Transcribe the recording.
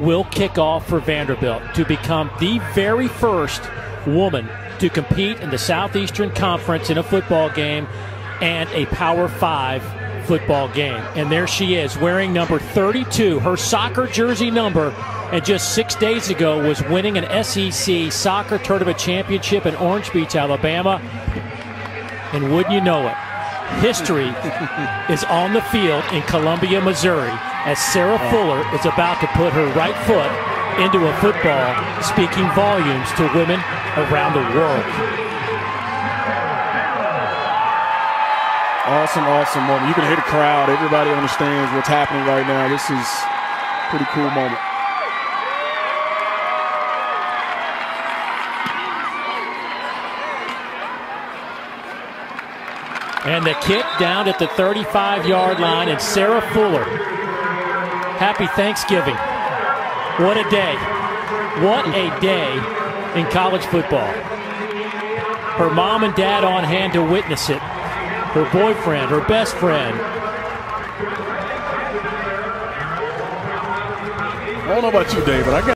will kick off for Vanderbilt to become the very first woman to compete in the Southeastern Conference in a football game and a Power Five football game. And there she is, wearing number 32, her soccer jersey number, and just six days ago was winning an SEC soccer tournament championship in Orange Beach, Alabama. And wouldn't you know it, history is on the field in Columbia, Missouri, as Sarah Fuller is about to put her right foot into a football, speaking volumes to women around the world. Awesome, awesome moment. You can hear the crowd. Everybody understands what's happening right now. This is a pretty cool moment. And the kick down at the 35 yard line, and Sarah Fuller. Happy Thanksgiving. What a day. What a day in college football. Her mom and dad on hand to witness it. Her boyfriend, her best friend. I don't know about you, David. I got